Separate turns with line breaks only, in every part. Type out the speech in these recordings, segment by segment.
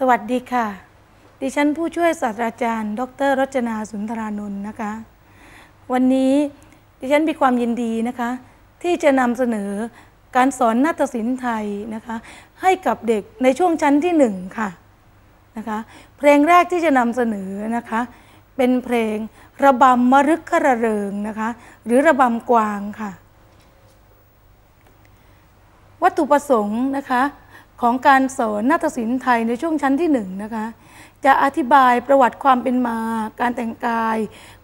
สวัสดีค่ะ ดิฉันผู้ช่วยศาสตราจารย์ ดรรจนาสุนทรานนท์นะคะ วันนี้ดิฉันมีความยินดีนะคะ ที่จะนำเสนอการสอนนาฏศิลป์ไทยนะคะ ให้กับเด็กในช่วงชั้นที่หนึ่งค่ะนะคะเพลงแรกที่จะนำเสนอนะคะ เป็นเพลงระบำมรึกขระเริงนะคะ หรือระบำกวางค่ะ วัตถุประสงค์นะคะ ของการสอนนาฏศิลป์ไทยในช่วงชั้นที่หนึ่งนะคะ จะอธิบายประวัติความเป็นมา การแต่งกาย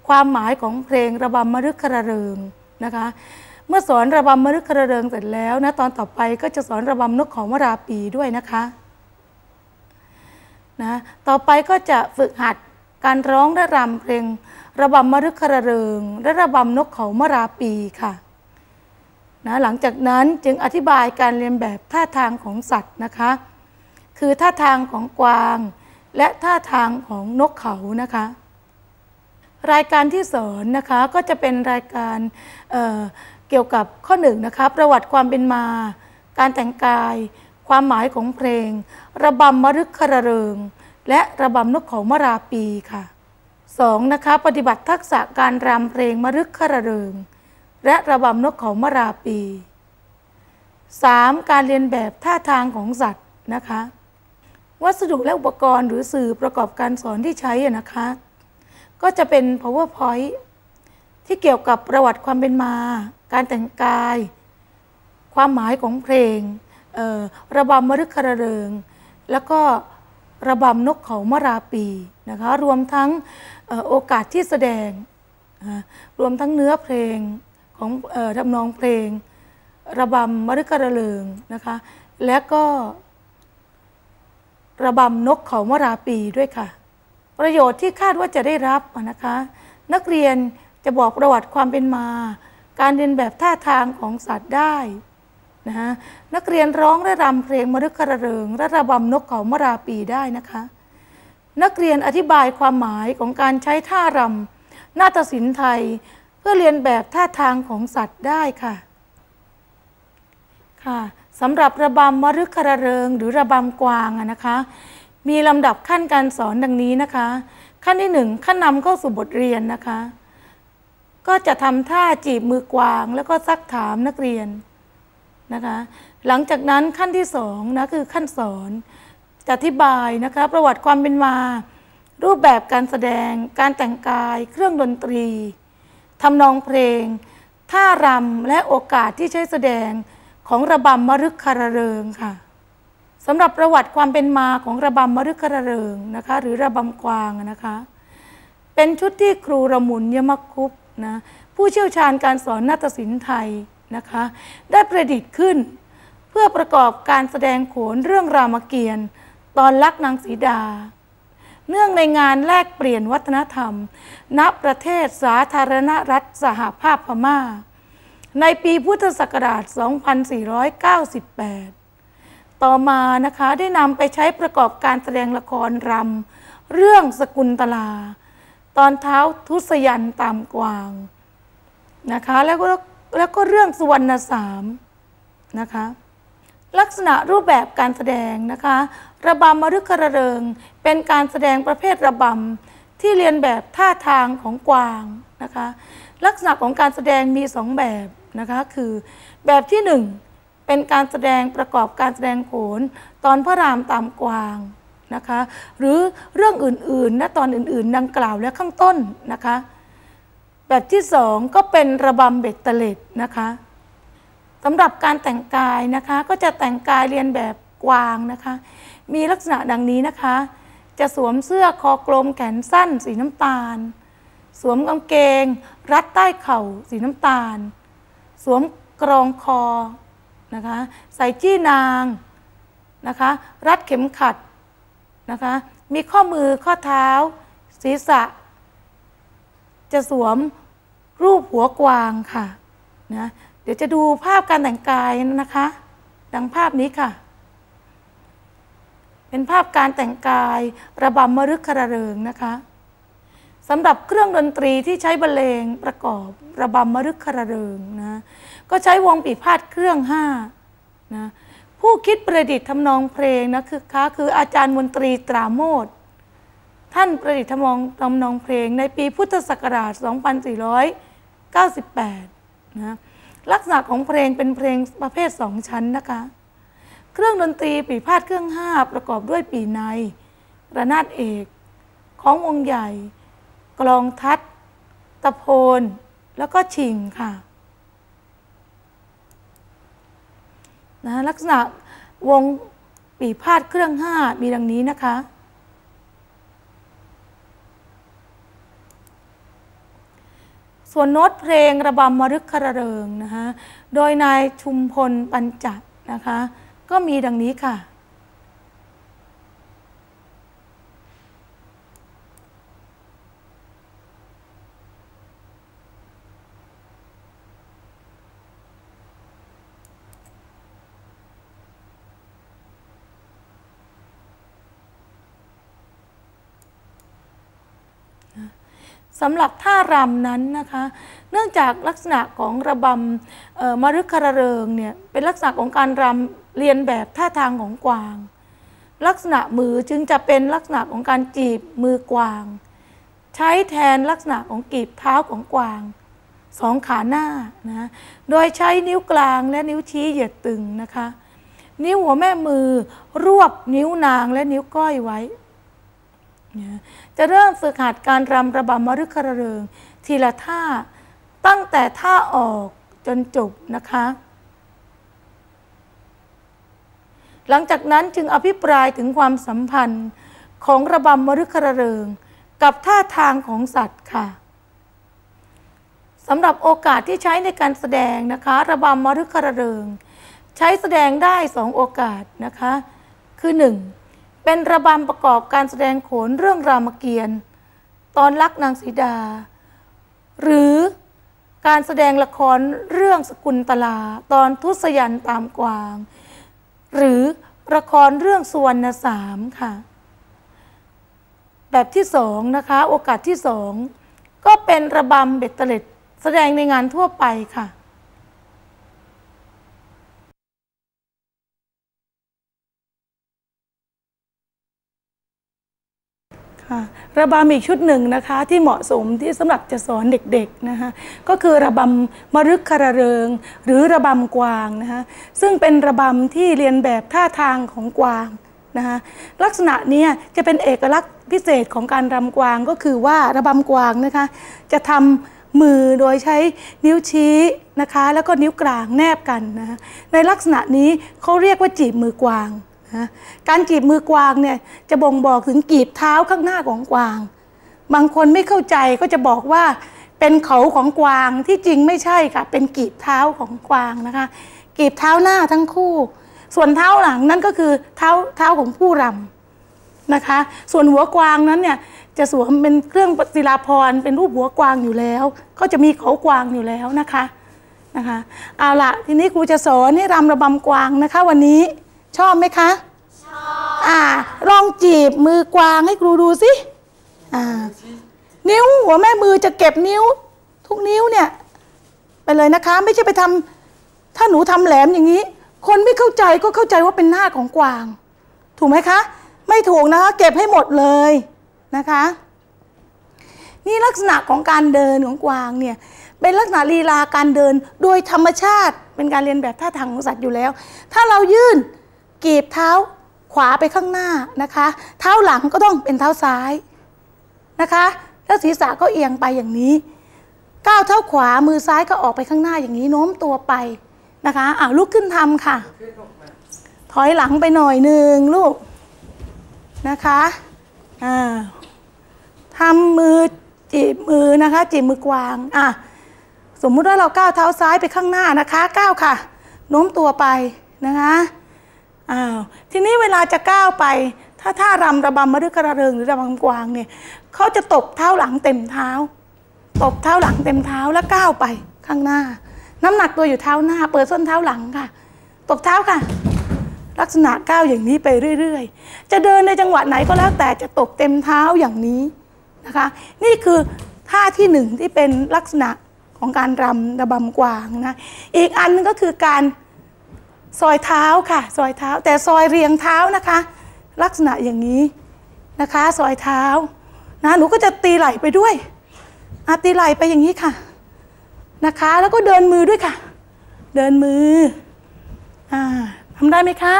ความหมายของเพลงระบำมรึกขระเริงนะคะ เมื่อสอนระบำมรึกขระเริงเสร็จแล้วนะตอนต่อไปก็จะสอนระบำนกของวราปีด้วยนะคะนะต่อไปก็จะฝึกหัดการร้องและรำเพลง ระบำมรึกขระเริง และระบำนกเขามราปีค่ะ นะหลังจากนั้นจึงอธิบายการเรียนแบบท่าทางของสัตว์นะคะ คือท่าทางของกวาง และท่าทางของนกเขานะคะ รายการที่สอนนะคะก็จะเป็นรายการเเกี่ยวกับข้อหนึ่งนะคะประวัติความเป็นมา การแต่งกาย ความหมายของเพลง ระบำมรึกคระเริง และระบำนกเขามราปีค่ะสองนะคะปฏิบัติทักษะการรำเพลงมรึกคระเริง และระบำนกเขามราปี 3. การเรียนแบบท่าทางของสัตว์นะคะ วัสดุและอุปกรณ์หรือสื่อประกอบการสอนที่ใช้นะคะ ก็จะเป็น powerpoint ที่เกี่ยวกับประวัติความเป็นมา การแต่งกาย ความหมายของเพลง ระบำมรึกคระเริง แล้วก็ระบำนกเขามราปีนะคะ รวมทั้งโอกาสที่แสดง รวมทั้งเนื้อเพลง ของทำนองเพลง ระบำมฤกระเลิงนะคะ และก็ระบำนกเขามราปีด้วยค่ะ ประโยชน์ที่คาดว่าจะได้รับนะคะ นักเรียนจะบอกประวัติความเป็นมา การเรียนแบบท่าทางของสัตว์ได้นะะนักเรียนร้องและรำเพลงมฤกระเริงและระบำนกเขามราปีได้นะคะ นักเรียนอธิบายความหมายของการใช้ท่ารำนาฏศิลป์ไทย เพื่อเรียนแบบท่าทางของสัตว์ได้ค่ะ ค่ะสำหรับระบำมรึกคระเริง หรือระบำกวางนะคะ มีลำดับขั้นการสอนดังนี้นะคะ ขั้นที่หนึ่งขั้นนำเข้าสู่บทเรียนนะคะ ก็จะทำท่าจีบมือกวางแล้วก็ซักถามนักเรียนนะคะ หลังจากนั้นขั้นที่สองนะคือขั้นสอนจะอธิบายนะคะประวัติความเป็นมา รูปแบบการแสดง การแต่งกาย เครื่องดนตรี ทำนองเพลง ท่ารำและโอกาสที่ใช้แสดงของระบำมรึกคารเริงค่ะสำหรับประวัติความเป็นมาของระบำมรึกคารเริงนะคะ หรือระบำกวางนะคะ เป็นชุดที่ครูระมุนยมคุปนะผู้เชี่ยวชาญการสอนนาฏศิลป์ไทยนะคะ ได้ประดิษฐ์ขึ้น เพื่อประกอบการแสดงโขนเรื่องรามเกียรติ์ตอนลักนางสีดา เนื่องในงานแลกเปลี่ยนวัฒนธรรม ณ ประเทศสาธารณรัฐสหภาพพม่า ในปีพุทธศักราช 2498 ต่อมานะคะได้นำไปใช้ประกอบการแสดงละครรำเรื่องสกุลตลา ตอนเท้าทุสยันตามกวางนะคะแล้วก็แล้วก็เรื่องสุวรรณสามนะคะ ลักษณะรูปแบบการแสดงนะคะ ระบำมรึกระเริง เป็นการแสดงประเภทระบำที่เรียนแบบท่าทางของกวางนะคะ ลักษณะของการแสดงมีสองแบบนะคะ คือแบบที่หนึ่งเป็นการแสดงประกอบการแสดงโขนตอนพระรามตามกวางนะคะ หรือเรื่องอื่นๆและตอนอื่นๆ ดังกล่าวและข้างต้นนะคะ แบบที่สองก็เป็นระบำเบ็ดเตล็ดนะคะ สำหรับการแต่งกายนะคะ ก็จะแต่งกายเรียนแบบกวางนะคะ มีลักษณะดังนี้นะคะ จะสวมเสื้อคอกลมแขนสั้น สีน้ำตาล สวมกางเกง รัดใต้เข่าสีน้ำตาล สวมกรองคอนะคะใส่จี้นางนะคะ รัดเข็มขัดนะคะ มีข้อมือข้อเท้า ศีรษะ จะสวมรูปหัวกวางค่ะนะ เดี๋ยวจะดูภาพการแต่งกายนะคะ ดังภาพนี้ค่ะ เป็นภาพการแต่งกายระบำมรึกคระเริงนะคะสำหรับเครื่องดนตรีที่ใช้บรรเลงประกอบระบำมรึกคระเริงนะก็ใช้วงปีพาดเครื่องห้านะผู้คิดประดิษฐ์ทำนองเพลงนะคือคะคืออาจารย์มนตรีตราโมทท่านประดิษฐ์ทำนองทำนองเพลงในปีพุทธศักราช 2498 นะ ลักษณะของเพลงเป็นเพลงประเภทสองชั้นนะคะ เครื่องดนตรีปีพาดเครื่องห้าประกอบด้วยปีในระนาดเอก ของวงใหญ่ กลองทัด ตะโพน แล้วก็ชิงค่ะนะลักษณะวงปีพาดเครื่องห้ามีดังนี้นะคะ ส่วนโน้ตเพลงระบำมรึกคระเริงนะคะโดยนายชุมพลปัญจัดนะคะก็มีดังนี้ค่ะ สำหรับท่ารำนั้นนะคะ เนื่องจากลักษณะของระบำเอ่อมฤคระเริงเนี่ยเป็นลักษณะของการรำเรียนแบบท่าทางของกวาง ลักษณะมือจึงจะเป็นลักษณะของการจีบมือกวาง ใช้แทนลักษณะของกีบเท้าของกวางสองขาหน้านะโดยใช้นิ้วกลางและนิ้วชี้เหยียดตึงนะคะ นิ้วหัวแม่มือรวบนิ้วนางและนิ้วก้อยไว้ จะเริ่มฝึกหัดการรำระบำมฤคระเริง ทีละท่าตั้งแต่ท่าออกจนจบนะคะ หลังจากนั้นจึงอภิปรายถึงความสัมพันธ์ของระบำมฤคระเริง กับท่าทางของสัตว์ค่ะสำหรับโอกาสที่ใช้ในการแสดงนะคะ ระบำมฤคระเริง ใช้แสดงได้สองโอกาสนะคะ คือหนึ่ง เป็นระบำประกอบการแสดงโขนเรื่องรามเกียรติ์ตอนรักนางสีดา หรือการแสดงละครเรื่องสกุลตลา ตอนทุสยันตามกวาง หรือละครเรื่องสุวรรณสามค่ะ แบบที่สองนะคะ โอกาสที่สองก็เป็นระบำเบ็ดเตล็ด แสดงในงานทั่วไปค่ะ ระบำอีกชุดหนึ่งนะคะที่เหมาะสมที่สำหรับจะสอนเด็กๆนะคะก็คือระบำมรึกคารเริง หรือระบำกวางนะคะซึ่งเป็นระบำที่เรียนแบบท่าทางของกวางนะคะลักษณะนี้จะเป็นเอกลักษณ์พิเศษของการรำกวางก็คือว่าระบำกวางนะคะจะทำมือโดยใช้นิ้วชี้นะคะแล้วก็นิ้วกลางแนบกันนะคะในลักษณะนี้เขาเรียกว่าจีบมือกวาง นะการกีบมือกวางเนี่ยจะบ่งบอกถึงกีบเท้าข้างหน้าของกวาง บางคนไม่เข้าใจก็จะบอกว่าเป็นเขาของกวางที่จริงไม่ใช่ค่ะ เป็นกีบเท้าของกวางนะคะกีบเท้าหน้าทั้งคู่ ส่วนเท้าหลังนั่นก็คือเท้าเท้าของผู้รำนะคะ ส่วนหัวกวางนั้นเนี่ยจะสวมเป็นเครื่องศิลาพรเป็นรูปหัวกวางอยู่แล้วก็จะมีเขากวางอยู่แล้วนะคะนะคะเอาละทีนี้ครูจะสอนให้รำระบำกวางนะคะ วันนี้ ชอบไหมคะ
ชอบ
อ่าลองจีบมือกวางให้ครูดูสิ อ่า นิ้วหัวแม่มือจะเก็บนิ้ว ทุกนิ้วเนี่ย ไปเลยนะคะ ไม่ใช่ไปทำถ้าหนูทำแหลมอย่างนี้ คนไม่เข้าใจก็เข้าใจว่าเป็นหน้าของกวาง ถูกไหมคะ ไม่ถูกนะคะ เก็บให้หมดเลยนะคะ นี่ลักษณะของการเดินของกวางเนี่ยเป็นลักษณะลีลาการเดินโดยธรรมชาติ เป็นการเรียนแบบท่าทางของสัตว์อยู่แล้ว ถ้าเรายื่น กีบเท้าขวาไปข้างหน้านะคะ เท้าหลังก็ต้องเป็นเท้าซ้ายนะคะแล้วศีรษะก็เอียงไปอย่างนี้ก้าวเท้าขวามือซ้ายก็ออกไปข้างหน้าอย่างนี้โน้มตัวไปนะคะอ้าวลุกขึ้นทำค่ะ ถอยหลังไปหน่อยหนึ่งลูกนะคะอ่าทำมือจีบมือนะคะ จีบมือกวางอะสมมุติว่าเราก้าวเท้าซ้ายไปข้างหน้านะคะก้าวค่ะโน้มตัวไปนะคะ อ้าวทีนี้เวลาจะก้าวไป ถ้าท่ารำระบำมฤคระเริงหรือระบำกวางเนี่ยเขาจะตบเท้าหลังเต็มเท้า ตบเท้าหลังเต็มเท้าแล้วก้าวไปข้างหน้า น้ำหนักตัวอยู่เท้าหน้า เปิดส้นเท้าหลังค่ะ ตบเท้าค่ะ ลักษณะก้าวอย่างนี้ไปเรื่อย ๆ จะเดินในจังหวะไหนก็แล้วแต่จะตบเต็มเท้าอย่างนี้นะคะ นี่คือท่าที่หนึ่งที่เป็นลักษณะของการรำระบำกวางนะ อีกอันนึงก็คือการ ซอยเท้าค่ะ ซอยเท้า แต่ซอยเรียงเท้านะคะ ลักษณะอย่างนี้นะคะ ซอยเท้านะหนูก็จะตีไหล่ไปด้วยอาตีไหล่ไปอย่างนี้ค่ะนะคะ แล้วก็เดินมือด้วยค่ะ เดินมืออ่าทำได้ไหมคะ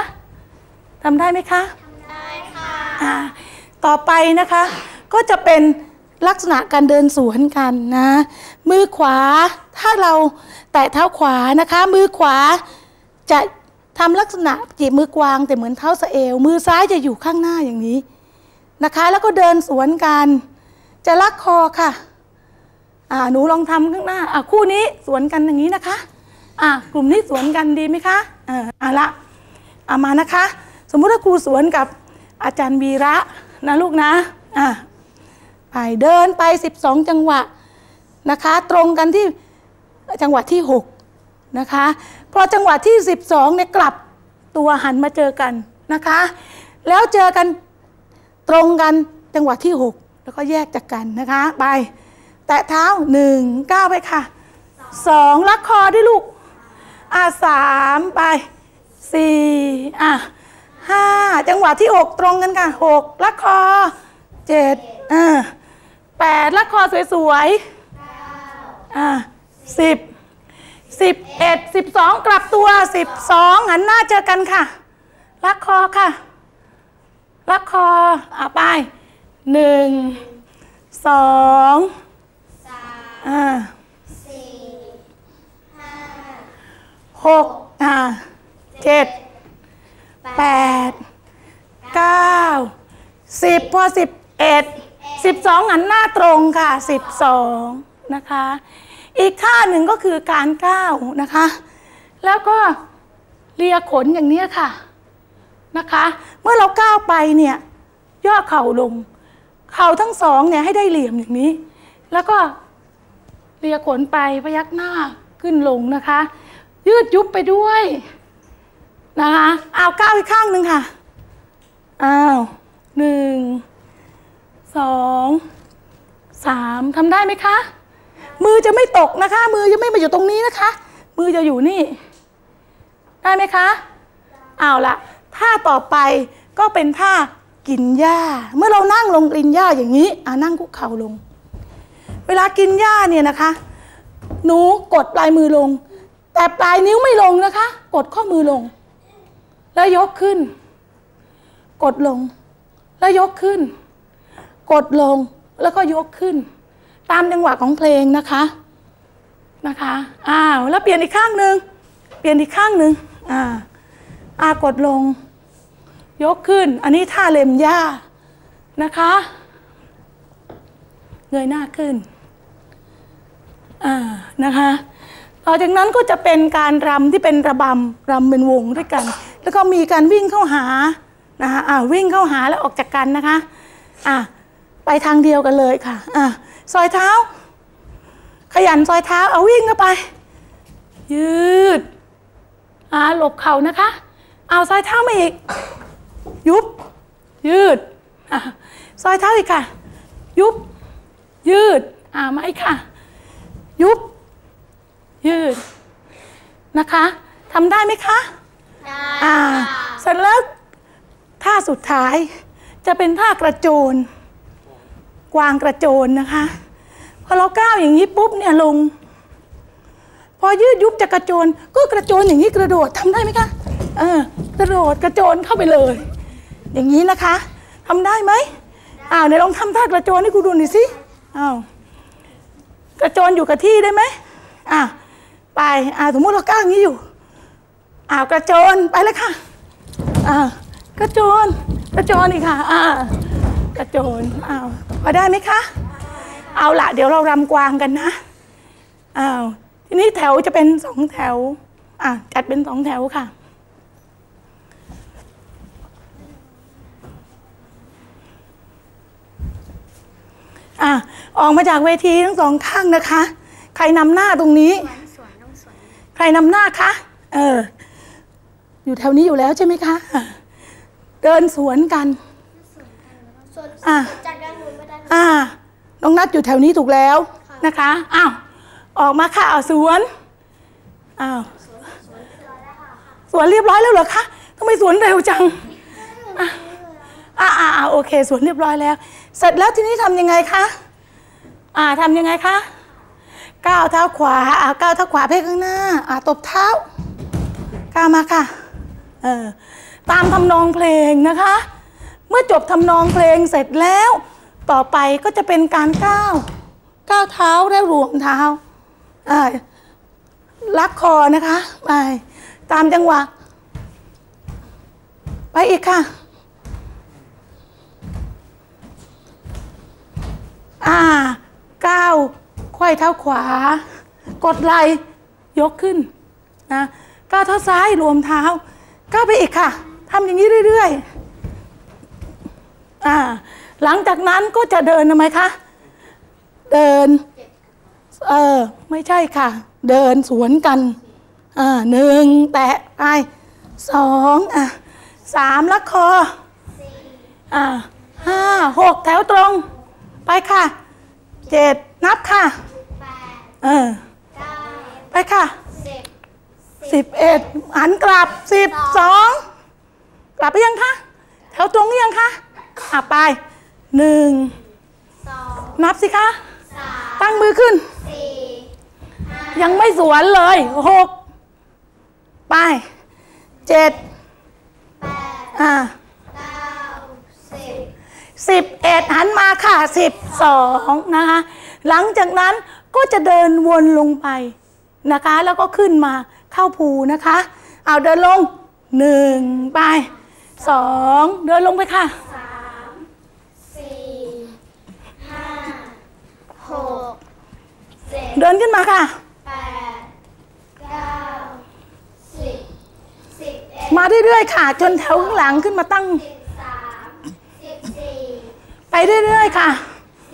ทำได้ไหมคะทำได้ค่ะอ่าต่อไปนะคะ ก็จะเป็นลักษณะการเดินสวนกันนะ มือขวาถ้าเราแตะเท้าขวานะคะ มือขวาจะ ทำลักษณะจีบมือกวางแต่เหมือนเท้าสเอวมือซ้ายจะอยู่ข้างหน้าอย่างนี้นะคะ แล้วก็เดินสวนกันจะลักคอค่ะอ่าหนูลองทำข้างหน้าอ่าคู่นี้สวนกันอย่างนี้นะคะอ่ากลุ่มนี้สวนกันดีไหมคะเออเอาละเอามานะคะ สมมุติว่าครูสวนกับอาจารย์วีระนะลูกนะอ่าไปเดินไป 12 จังหวะนะคะ ตรงกันที่จังหวะที่ 6 นะคะ พอจังหวะที่ 12เนี่ยกลับตัวหันมาเจอกันนะคะ แล้วเจอกันตรงกันจังหวะที่ 6 แล้วก็แยกจากกันนะคะ ไป แตะเท้าหนึ่งก้าวไปค่ะสองลักคอด้วยลูก อะสามไปสี่อะห้าจังหวะที่หกตรงกันค่ะหกลักคอเจ็ดอะแปดลักคอสวยๆ อะสิบ สิบเอ็ดสิบสองกลับตัวสิบสองหันหน้าเจอกันค่ะ ลักคอค่ะ ลักคออะไปหนึ่งสองอ่าหกอ่าเจ็ดแปดเก้าสิบพอสิบเอ็ดสิบสองหันหน้าตรงค่ะสิบสองนะคะ อีกท่าหนึ่งก็คือการก้าวนะคะ แล้วก็เลียขนอย่างนี้ค่ะนะคะ เมื่อเราก้าวไปเนี่ยย่อเข่าลง เข่าทั้งสองเนี่ยให้ได้เหลี่ยมอย่างนี้ แล้วก็เลียขนไปพยักหน้าขึ้นลงนะคะ ยืดยุบไปด้วยนะคะเอาก้าวอีกข้างหนึ่งค่ะอ้าวหนึ่งสองสามทำได้ไหมคะ มือจะไม่ตกนะคะ มือจะไม่มาอยู่ตรงนี้นะคะ มือจะอยู่นี่ ได้ไหมคะ เอาละท่าต่อไปก็เป็นท่ากินหญ้า เมื่อเรานั่งลงกินหญ้าอย่างนี้อ่านั่งคุกเข่าลง เวลากินหญ้าเนี่ยนะคะ หนูกดปลายมือลง แต่ปลายนิ้วไม่ลงนะคะ กดข้อมือลง แล้วยกขึ้น กดลง แล้วยกขึ้น กดลงแล้วก็ยกขึ้น ตามจังหวะของเพลงนะคะนะคะอ้าวแล้วเปลี่ยนอีกข้างหนึ่งเปลี่ยนอีกข้างหนึ่งอ่าอ่ากดลง ยกขึ้น อันนี้ท่าเล็มหญ้านะคะเงยหน้าขึ้นอ่านะคะต่อจากนั้นก็จะเป็นการรำที่เป็นระบำรำเป็นวงด้วยกัน แล้วก็มีการวิ่งเข้าหานะคะอ่าวิ่งเข้าหาแล้วออกจากกันนะคะอ่าไปทางเดียวกันเลยค่ะอ่า ซอยเท้า ขยันซอยเท้าเอาวิ่งเข้าไป ยืดอ่าหลบเข่านะคะ เอาซอยเท้ามาอีก ยุบ ยืดอ่าซอยเท้าอีกค่ะ ยุบ ยืดอ่ามาอีกค่ะ ยุบ ยืดนะคะทำได้ไหมคะได้อ่าเสร็จแล้วท่าสุดท้ายจะเป็นท่ากระโจน กวางกระโจนนะคะ พอเราก้าวอย่างนี้ปุ๊บเนี่ยลง พอยืดยุบจะกระโจนก็กระโจนอย่างนี้กระโดดทำได้ไหมคะเออกระโดดกระโจนเข้าไปเลย อย่างนี้นะคะทำได้ไหมอ้าวเดี๋ยวลองทำท่ากระโจนให้ครูดูหน่อยสิอ้าวกระโจนอยู่กับที่ได้ไหมอะไปอ่าสมมติเราก้าวอย่างนี้อยู่อ้าวกระโจนไปเลยค่ะอ่ากระโจนกระโจนอีกค่ะอ่ากระโจนอ้าวพอได้ไหมคะ เอาละเดี๋ยวเรารำกวางกันนะอ้าวทีนี้แถวจะเป็นสองแถว อะจัดเป็นสองแถวค่ะ อะออกมาจากเวทีทั้งสองข้างนะคะ ใครนำหน้าตรงนี้ ใครนำหน้าคะ เออ อยู่แถวนี้อยู่แล้วใช่ไหมคะอะเดินสวนกัน อะ
จากด้านนู้นมาด้านนี้
อ่า น้องนัดอยู่แถวนี้ถูกแล้วนะคะอ้าวออกมาค่ะเอาสวนอ้าวสสวนเรียบร้อยแล้วเหรอคะทำไมสวนเร็วจังอะอ่าอ่าโอเคสวนเรียบร้อยแล้ว เสร็จแล้วทีนี้ทำยังไงคะอ่าทำยังไงคะก้าวเท้าขวาอ่าก้าวเท้าขวาไปข้างหน้าอ่าตบเท้าก้าวมาค่ะเออตามทำนองเพลงนะคะ เมื่อจบทำนองเพลงเสร็จแล้ว ต่อไปก็จะเป็นการก้าว ก้าวเท้าและรวมเท้าลักคอนะคะไปตามจังหวะ ไปอีกค่ะ อ่าก้าวไขว้เท้าขวา กดไหล่ยกขึ้นนะก้าวเท้าซ้ายรวมเท้าก้าวไปอีกค่ะทำอย่างนี้เรื่อยๆอ่า หลังจากนั้นก็จะเดินทำไมคะ เดิน เออ ไม่ใช่ค่ะ เดินสวนกัน อ่าหนึ่งแตะไปสองอะสามลักคออ่าห้าหกแถวตรง ไปค่ะเจ็ดนับค่ะ
แปด
เออ
เก้า
ไปค่ะ
สิบ
สิบเอ็ดหันกลับสิบสองกลับไปยังคะแถวตรงหรือยังคะอะไป หนึ่ง
สอง
นับสิคะ
สาม
ตั้งมือขึ้น
สี่
ยังไม่สวนเลยหกไปเจ็ด
แปด
อ่า
เก้าสิบ
สิบเอ็ดหันมาค่ะสิบสองนะคะ หลังจากนั้นก็จะเดินวนลงไปนะคะ แล้วก็ขึ้นมาเข้าภูนะคะ เอาเดินลงหนึ่งไปสองเดินลงไปค่ะ
สามสี่ห้าห กเจ็ด
เดินขึ้นมาค่ะ
แปดเก้าสิบสิบเอ็ด
มาเรื่อยๆค่ะ จนแถวข้างหลังขึ้นมาตั้ง
สิบสามสิบสี่
ไปเรื่อยๆค่ะ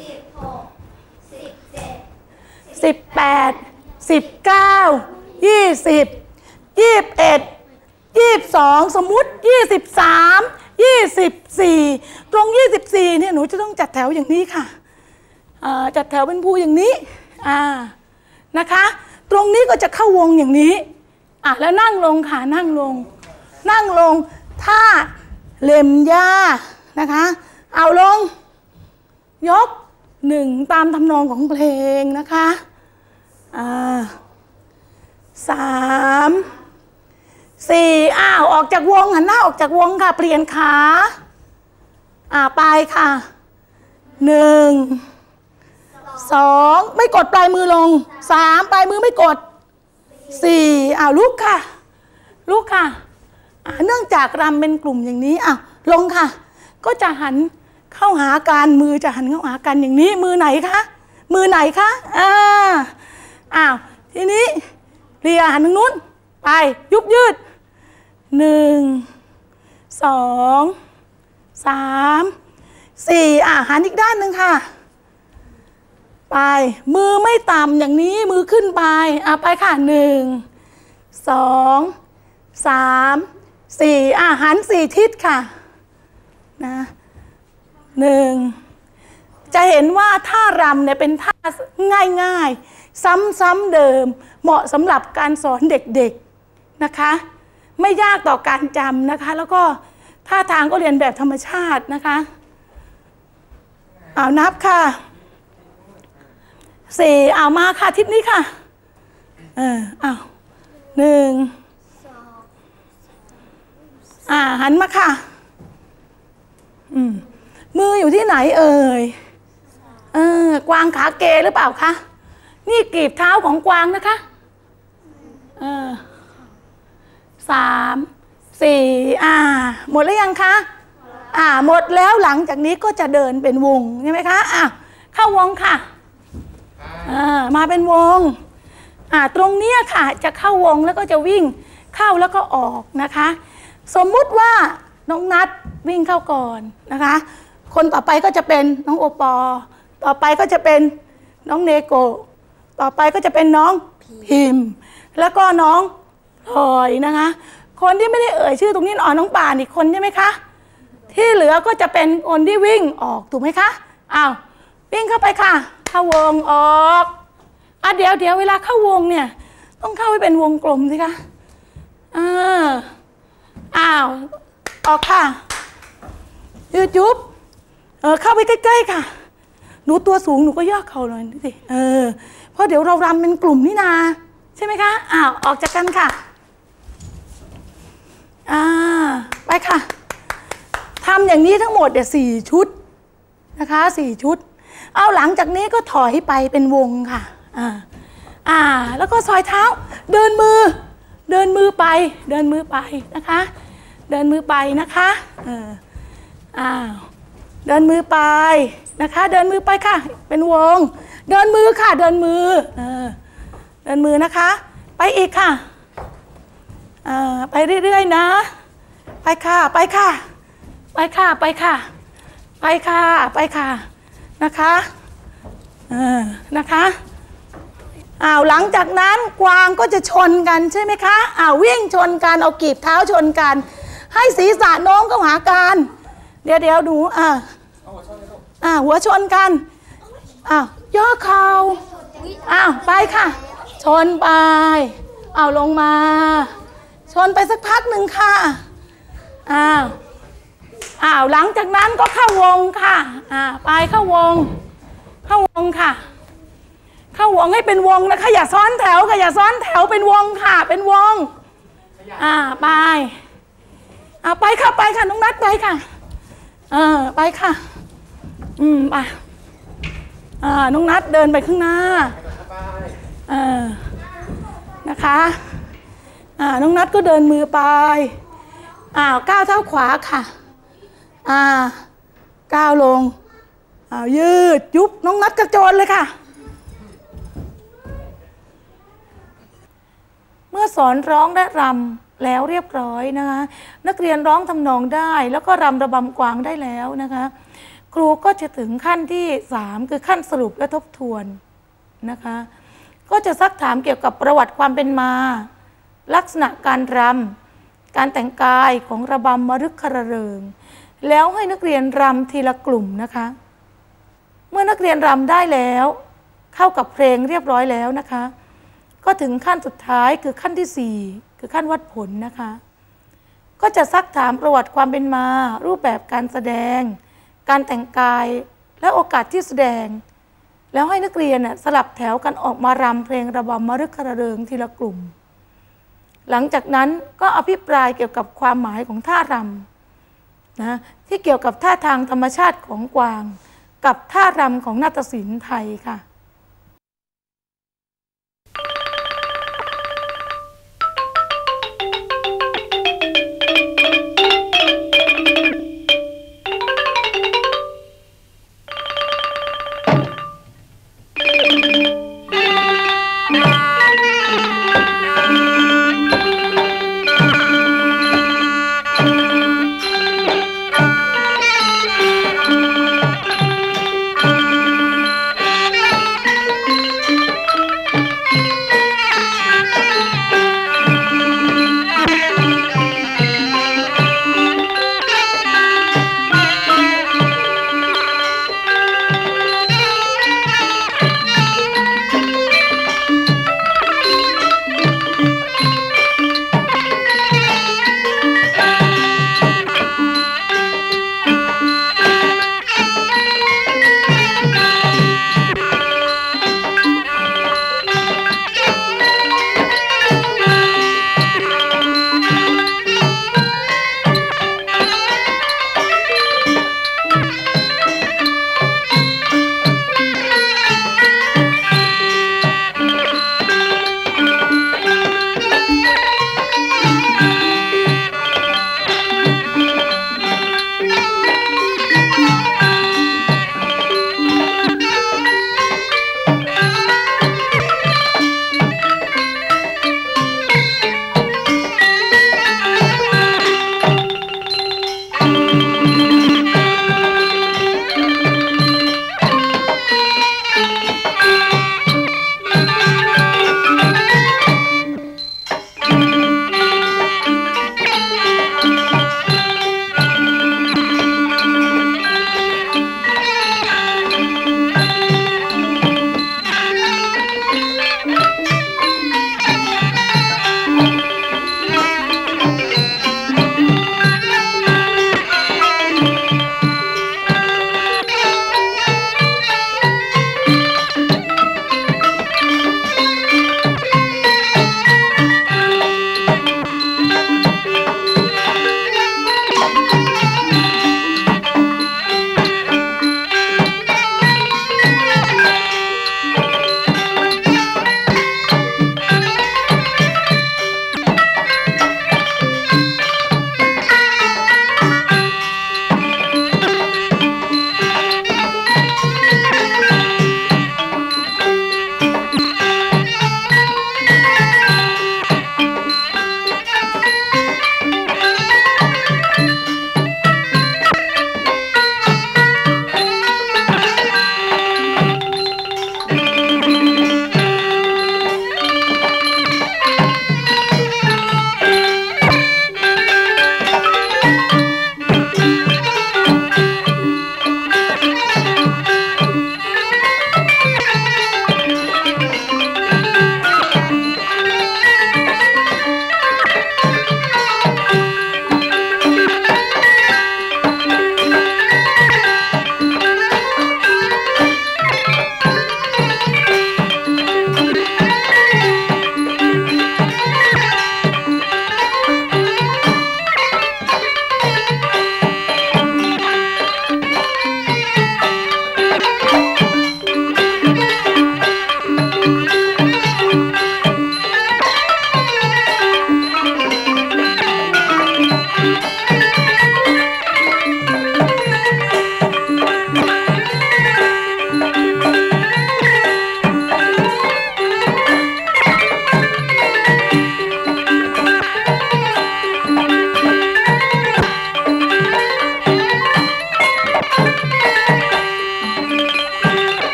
สิบหกสิบเจ็ด
สิบแปดสิบเก้ายี่สิบยี่สิบเอ็ดยี่สิบสองสมมุติยี่สิบสามยี่สิบสี่ตรงยี่สิบสี่เนี่ยหนูจะต้องจัดแถวอย่างนี้ค่ะอ่า จัดแถวเป็นภูอย่างนี้นะคะ ตรงนี้ก็จะเข้าวงอย่างนี้แล้วนั่งลงค่ะนั่งลง นั่งลงท่าเล็มหญ้านะคะ เอาลง ยกหนึ่งตามทำนองของเพลงนะคะสามสี่อ้าวออกจากวงหันหน้าออกจากวงค่ะ เปลี่ยนขาอ่าไปค่ะหนึ่ง สองไม่กดปลายมือลงสามปลายมือไม่กดสี่อ้าวลุกค่ะ ลุกค่ะ เนื่องจากรำเป็นกลุ่มอย่างนี้อ้าวลงค่ะ ก็จะหันเข้าหากันมือจะหันเข้าหากันอย่างนี้ มือไหนคะมือไหนคะอ่าอ้าวทีนี้เรียหันทางนู้น ไปยุบยืดหนึ่งสองสามสี่อะหันอีกด้านหนึ่งค่ะ ไป มือไม่ต่ำอย่างนี้มือขึ้นไปอะไปค่ะหนึ่งสองสามสี่อะหันสี่ทิศค่ะนะหนึ่งจะเห็นว่าท่ารำเนี่ยเป็นท่าง่ายๆ ซ้ำๆเดิม เหมาะสำหรับการสอนเด็กๆนะคะ ไม่ยากต่อการจำนะคะ แล้วก็ท่าทางก็เรียนแบบธรรมชาตินะคะ เอานับค่ะ สี่เอามาค่ะทิศนี้ค่ะ เออเอาหนึ่ง
สอง
อ่าหันมาค่ะ อืมมืออยู่ที่ไหนเอ่ยเออกวางขาเกหรือเปล่าคะนี่กีบเท้าของกวางนะคะเออสามสี่อ่า หมดแล้วยังคะอ่า หมดแล้วหลังจากนี้ก็จะเดินเป็นวงใช่ไหมคะอะเข้าวงค่ะ มาเป็นวงอ่าตรงเนี้ยค่ะจะเข้าวงแล้วก็จะวิ่งเข้าแล้วก็ออกนะคะ สมมุติว่าน้องนัดวิ่งเข้าก่อนนะคะ คนต่อไปก็จะเป็นน้องโอปอ ต่อไปก็จะเป็นน้องเนโกะต่อไปก็จะเป็นน้องพิมพ์ แล้วก็น้องพลอยนะคะ คนที่ไม่ได้เอ่ยชื่อตรงนี้อ๋อน้องป่านอีกคนใช่ไหมคะ ที่เหลือก็จะเป็นคนที่วิ่งออกถูกไหมคะ อ้าววิ่งเข้าไปค่ะ เข้าวงออกอะเดี๋ยวเดี๋ยวเวลาเข้าวงเนี่ย ต้องเข้าให้เป็นวงกลมสิคะเอออ้าว ออกค่ะยืดยุบเออเข้าไปใกล้ๆค่ะ หนูตัวสูงหนูก็ย่อเข่าหน่อยสิเออเพราะเดี๋ยวเรารำเป็นกลุ่มนี่นา ใช่ไหมคะอ้าวออกจากกันค่ะอ่าไปค่ะทำอย่างนี้ทั้งหมดเดี๋ยวสี่ชุดนะคะสี่ชุด เอาหลังจากนี้ก็ถอยไปเป็นวงค่ะอ่าอ่าแล้วก็ซอยเท้า เดินมือ เดินมือไป เดินมือไปนะคะ เดินมือไปนะคะเอออ้าวเดินมือไปนะคะ เดินมือไปค่ะ เป็นวง เดินมือค่ะ เดินมือเออเดินมือนะคะ ไปอีกค่ะอ่าไปเรื่อยๆนะ ไปค่ะ ไปค่ะ ไปค่ะ ไปค่ะ ไปค่ะ ไปค่ะ นะคะเออนะคะอ้าวหลังจากนั้นกวางก็จะชนกันใช่ไหมคะอ้าววิ่งชนกันเอากีบเท้าชนกัน ให้ศีรษะโน้มเข้าหากัน เดี๋ยวเดี๋ยวหนูอ่าอ่าหัวชนกันอ้าวย่อเข่าอ้าวไปค่ะ ชนไปอ้าวลงมา ชนไปสักพักหนึ่งค่ะอ้าว อ้าวหลังจากนั้นก็เข้าวงค่ะอ่าไปเข้าวง เข้าวงค่ะ เข้าวงให้เป็นวงนะคะอย่าซ้อนแถวค่ะอย่าซ้อนแถวเป็นวงค่ะ เป็นวงอ่าไปอ่าไปค่ะไปค่ะน้องนัดไปค่ะเออไปค่ะ อืมไปอ่าน้องนัดเดินไปข้างหน้าเออนะคะอ่าน้องนัดก็เดินมือไปอ้าวก้าวเท้าขวาค่ะ อ่าก้าวลงอ้าวยืดยุบน้องนัดกระโจนเลยค่ะ เมื่อสอนร้องและรำแล้วเรียบร้อยนะคะ นักเรียนร้องทำนองได้ แล้วก็รำระบำกวางได้แล้วนะคะ ครูก็จะถึงขั้นที่ 3 คือขั้นสรุปและทบทวนนะคะ ก็จะซักถามเกี่ยวกับประวัติความเป็นมา ลักษณะการรำการแต่งกายของระบำมรึกคระเริง แล้วให้นักเรียนรำทีละกลุ่มนะคะ เมื่อนักเรียนรำได้แล้ว เข้ากับเพลงเรียบร้อยแล้วนะคะ ก็ถึงขั้นสุดท้ายคือขั้นที่ 4 คือขั้นวัดผลนะคะ ก็จะซักถามประวัติความเป็นมา รูปแบบการแสดง การแต่งกายและโอกาสที่แสดง แล้วให้นักเรียนสลับแถวกันออกมารำเพลงระบำมรึกคระเริงทีละกลุ่ม หลังจากนั้นก็อภิปรายเกี่ยวกับความหมายของท่ารำ นะที่เกี่ยวกับท่าทางธรรมชาติของกวาง กับท่ารำของนาฏศิลป์ไทยค่ะ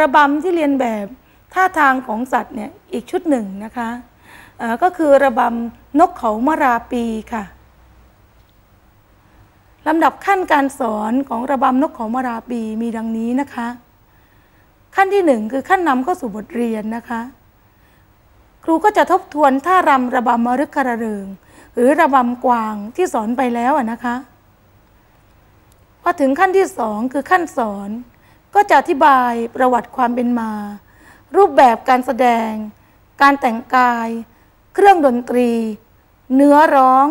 ระบำที่เรียนแบบท่าทางของสัตว์เนี่ยอีกชุดหนึ่งนะคะก็คือระบำนกเขามาราปีค่ะลำดับขั้นการสอนของระบำนกเขามาราปีมีดังนี้นะคะ ขั้นที่หนึ่งคือขั้นนำเข้าสู่บทเรียนนะคะ ครูก็จะทบทวนท่ารำระบำมรึกกระเริง หรือระบำกวางที่สอนไปแล้วนะคะพอถึงขั้นที่สองคือขั้นสอน ก็จะอธิบายประวัติความเป็นมา รูปแบบการแสดง การแต่งกาย เครื่องดนตรี เนื้อร้อง